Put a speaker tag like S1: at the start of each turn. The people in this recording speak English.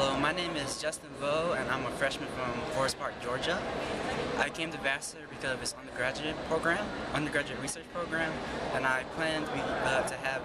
S1: Hello, my name is Justin Vo, and I'm a freshman from Forest Park, Georgia. I came to Vassar because of its undergraduate program, undergraduate research program, and I plan to, be, uh, to have